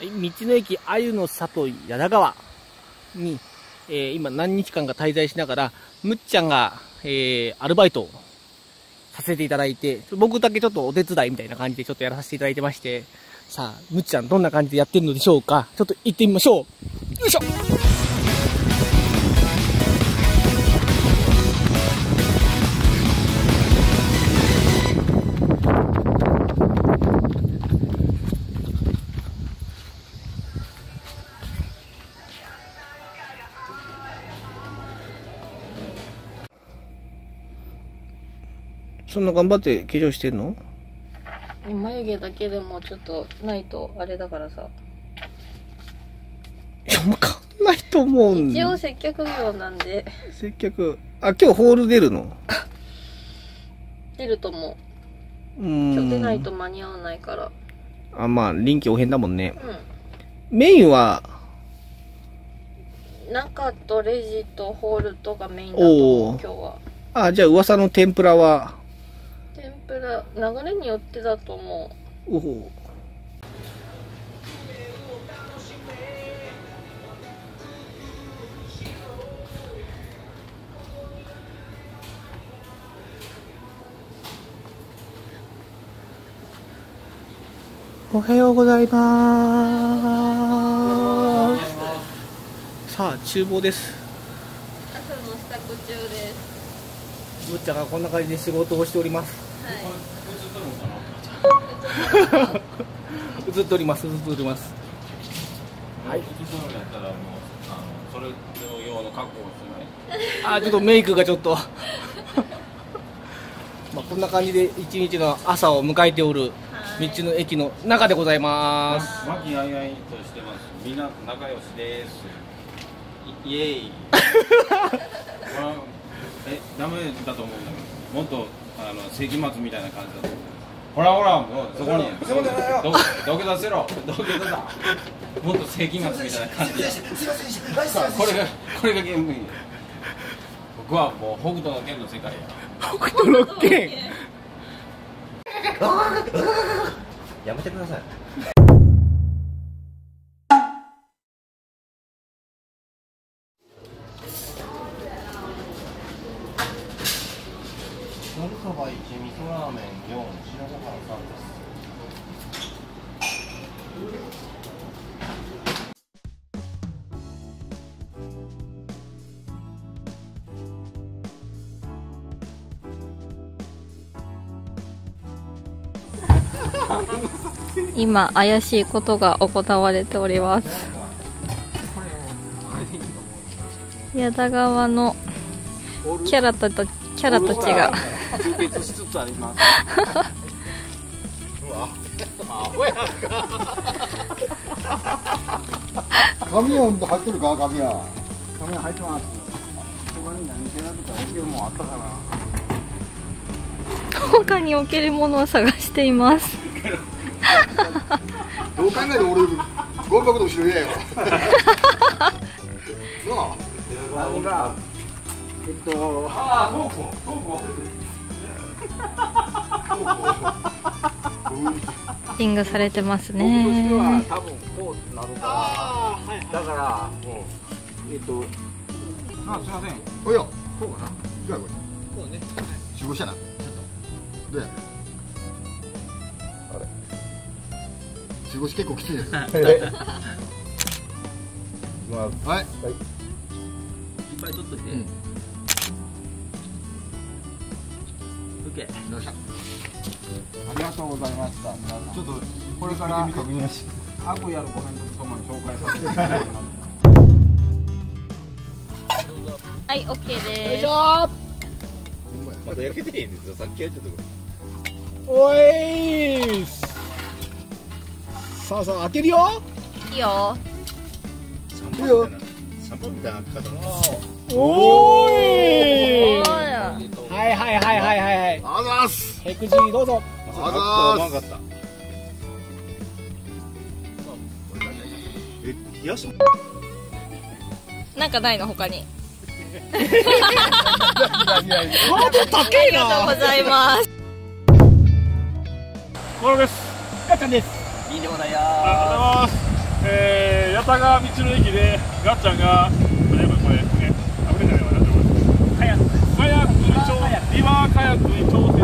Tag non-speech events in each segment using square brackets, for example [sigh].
道の駅あゆの里矢田川に、えー、今何日間か滞在しながら、むっちゃんが、えー、アルバイトをさせていただいて、僕だけちょっとお手伝いみたいな感じでちょっとやらさせていただいてまして、さあ、むっちゃんどんな感じでやってるのでしょうか？ちょっと行ってみましょう。よいしょ！そんな頑張って化粧してんの？眉毛だけでもちょっとないとあれだからさ。いやもうかんないと思うん。一応接客業なんで。接客。あ今日ホール出るの？出ると思う。うん。今日出ないと間に合わないから。あまあ臨機応変だもんね。うん。メインは？中とレジとホールとがメインだと思う今日は。あじゃあ噂の天ぷらは？天ぷら流れによってだと思う。おおおはようございます。さあ厨房です。朝の支度中です。ぶっちゃんがこんな感じで仕事をしております [laughs] 映っております映っております。はい。映っったらもうあのそれ用の格好をしない。あちょっとメイクがちょっと。[laughs] まあこんな感じで一日の朝を迎えておる道の駅の中でございます。和気あいあいとしてます。みんな仲良しです。イエーイ [laughs] えダメだと思うんだけどもっとあの世紀末みたいな感じだとほらほらもうそこに。ど土下座せろ。土下座だ。もっと世紀末みたいな感じでこれがこれがゲーム僕はもう北斗の剣の世界や。北斗の剣やめてくださいそば1味噌ラーメン4白ご飯3です。今怪しいことが行われております。矢田川のキャラとキャラたちが集結しつつありますう。わアホやんか紙は入ってるか紙は紙は入ってます他に何か置けるもんあったかな他に置けるものを探しています。どう考えても俺ゴミ箱の後ろよ。[laughs] 何がえっとああトークトークピングされてますね。僕としては多分こうなるから、はい、だから、うん、えっと、あすみません。おや、こうかな。じゃあこれ。こうね。集合したな。ちょっと。どうや。あれ。集合し結構きついです。はい。はい。いっぱい取っといて。うんよっしゃありがとうございました。ちょっとこれから悪意あるコメントとともに紹介させていただきますはい、オッケーです。よいしょ。まだ焼けていいんですよ。さっきやっちゃったおいさあさあ開けるよ。いいよ。いいよ。シャンプーみたいな開け方おー。いはいはいはいはいはいはい。あざます。ヘクジどうぞ。あざます。え冷やしなんかないの他に？ハード高いなありがとうございますこれですかちゃんですいいでございますありがとうございます北川道の駅でガッチャンがやばいこれねあぶれないわなんだこれカヤックカヤックに挑リバーカヤックに挑戦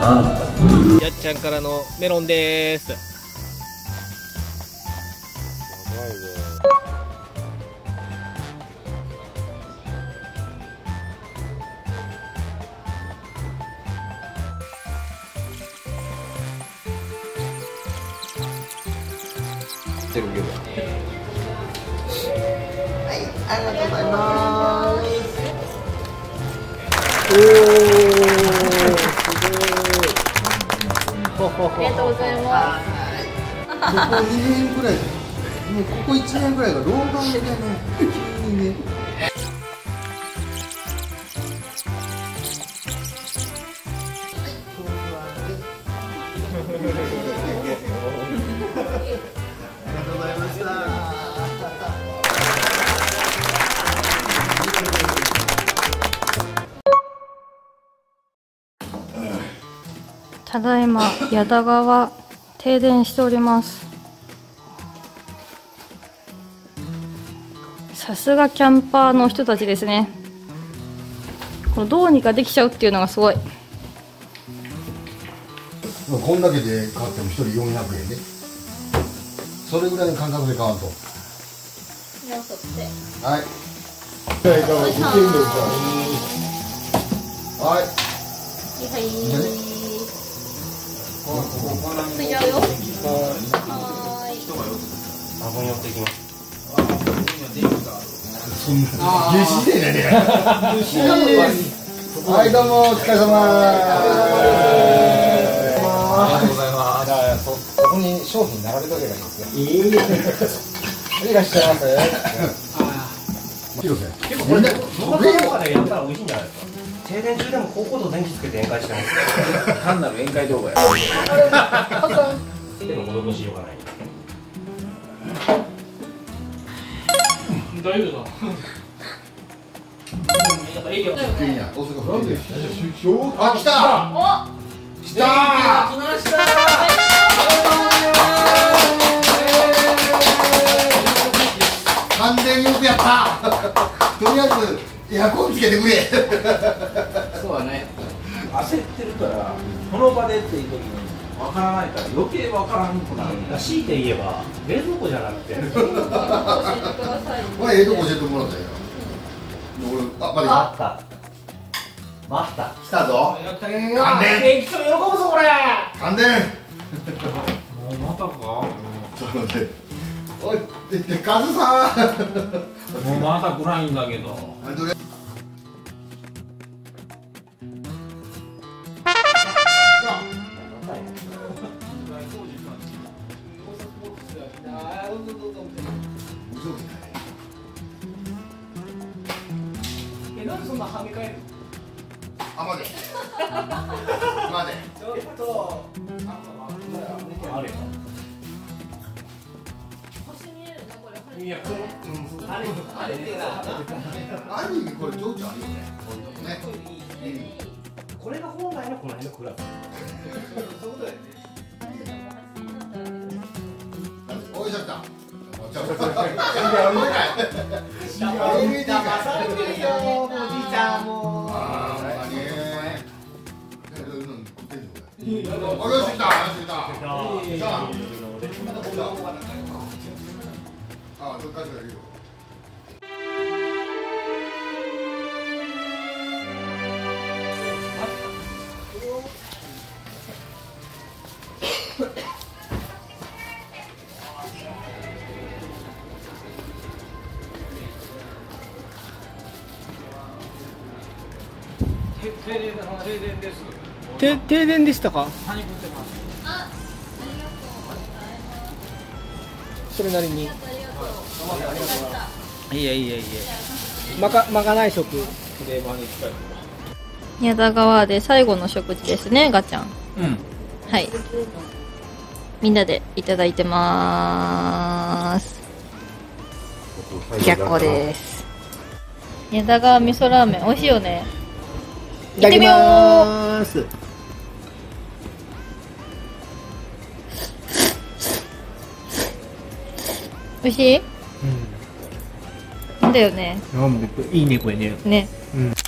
やっちゃんからのメロンです。ありがとうございますりがとうございます。ここ2年ぐらいもうここ1年ぐらいが老眼でね急にね。ただいま矢田川停電しております。さすがキャンパーの人たちですね。このどうにかできちゃうっていうのがすごい。まあこんだけで買っても1人400円ね。それぐらいの感覚で買わんと。はい。はいどうもごきげん。ようはいはいそんなねはいどうもお疲れ様ありがとうございますそそこに商品並べとけばいいんですよいらっしゃいませ広瀬結構これね僕の中でやったら美味しいんじゃないですか？停電中でも高校と電気つけて宴会してます。単なる宴会動画や。でも施しようがない大丈夫。だいや大阪府警であ来た来た来ました完全によくやったとりあえずエアコンつけてくれ。そうだね。焦ってるからこの場でっていう時にわからないから余計わからんくなる。んだ強いて言えば冷蔵庫じゃなくて。これええとこ教えてもらったよ。俺あまだあった。待った。来たぞ。完全電。気と喜ぶぞこれ。完全もうまたか。ちょっと待って。おいででカズさん。もうまた暗いんだけどあどれえなんでそんなはめ替えるあまでやこあれあれってなある意味これ情緒あるよねねこれが本来のこの辺のクラスおいしゃったちょっとこれやるのかい騙されてるよもうおじいちゃんもうあーまあねえおよし来たよし来たああ、それ確かにいいよ。停電でしたか？それなりに。いやいやいやまかまかない食でまあ近い矢田川で最後の食事ですねガチャン。うん。はい。みんなでいただいてまーす逆光です。矢田川味噌ラーメン美味しいよね。いただきます。美味しい？うん。だよね。いいねこれね。ね。うん